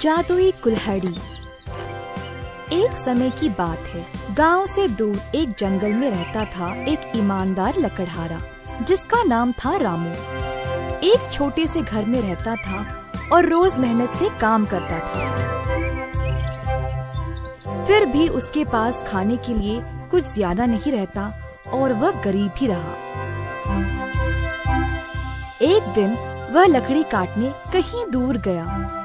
जादुई कुल्हाड़ी। एक समय की बात है, गाँव से दूर एक जंगल में रहता था एक ईमानदार लकड़हारा, जिसका नाम था रामू। एक छोटे से घर में रहता था और रोज मेहनत से काम करता था। फिर भी उसके पास खाने के लिए कुछ ज़्यादा नहीं रहता और वह गरीब ही रहा। एक दिन वह लकड़ी काटने कहीं दूर गया।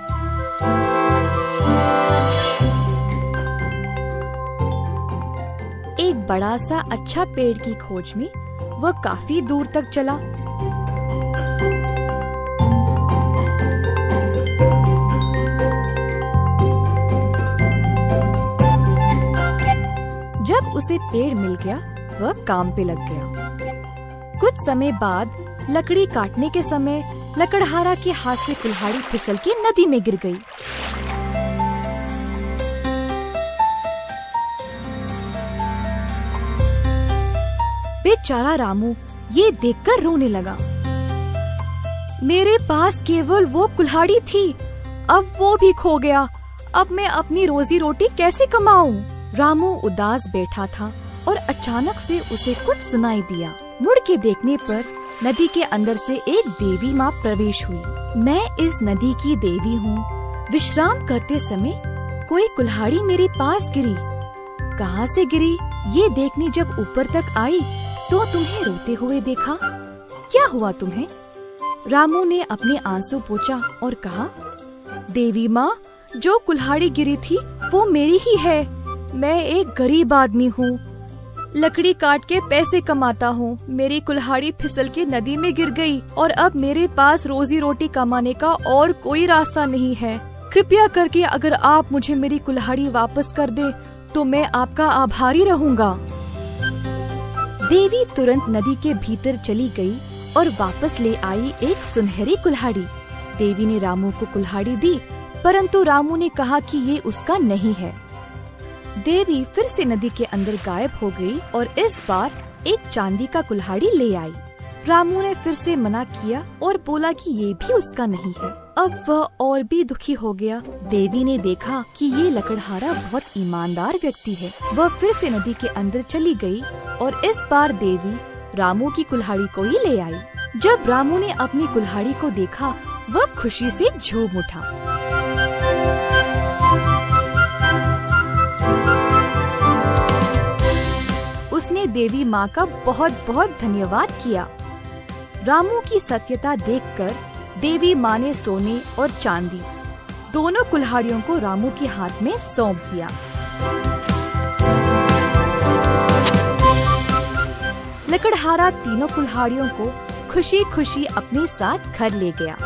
एक बड़ा सा अच्छा पेड़ की खोज में वह काफ़ी दूर तक चला। जब उसे पेड़ मिल गया, वह काम पे लग गया। कुछ समय बाद लकड़ी काटने के समय लकड़हारा के हाथ से कुल्हाड़ी फिसल के नदी में गिर गई। बेचारा रामू ये देखकर रोने लगा। मेरे पास केवल वो कुल्हाड़ी थी, अब वो भी खो गया। अब मैं अपनी रोजी रोटी कैसे कमाऊं? रामू उदास बैठा था और अचानक से उसे कुछ सुनाई दिया। मुड़ के देखने पर नदी के अंदर से एक देवी माँ प्रवेश हुई। मैं इस नदी की देवी हूँ। विश्राम करते समय कोई कुल्हाड़ी मेरे पास गिरी। कहाँ से गिरी? ये देखने जब ऊपर तक आई तो तुम्हें रोते हुए देखा। क्या हुआ तुम्हें? रामू ने अपने आँसू पोछा और कहा, देवी माँ, जो कुल्हाड़ी गिरी थी, वो मेरी ही है। मैं एक गरीब आदमी हूँ। लकड़ी काट के पैसे कमाता हूँ। मेरी कुल्हाड़ी फिसल के नदी में गिर गई और अब मेरे पास रोजी रोटी कमाने का और कोई रास्ता नहीं है। कृपया करके अगर आप मुझे मेरी कुल्हाड़ी वापस कर दे तो मैं आपका आभारी रहूँगा। देवी तुरंत नदी के भीतर चली गई और वापस ले आई एक सुनहरी कुल्हाड़ी। देवी ने रामू को कुल्हाड़ी दी, परंतु रामू ने कहा कि ये उसका नहीं है। देवी फिर से नदी के अंदर गायब हो गई और इस बार एक चांदी का कुल्हाड़ी ले आई। रामू ने फिर से मना किया और बोला कि ये भी उसका नहीं है। अब वह और भी दुखी हो गया। देवी ने देखा कि ये लकड़हारा बहुत ईमानदार व्यक्ति है। वह फिर से नदी के अंदर चली गई और इस बार देवी रामू की कुल्हाड़ी को ही ले आई। जब रामू ने अपनी कुल्हाड़ी को देखा, वह खुशी से झूम उठा। देवी माँ का बहुत बहुत धन्यवाद किया। रामू की सत्यता देखकर देवी माँ ने सोने और चांदी दोनों कुल्हाड़ियों को रामू के हाथ में सौंप दिया। लकड़हारा तीनों कुल्हाड़ियों को खुशी खुशी अपने साथ घर ले गया।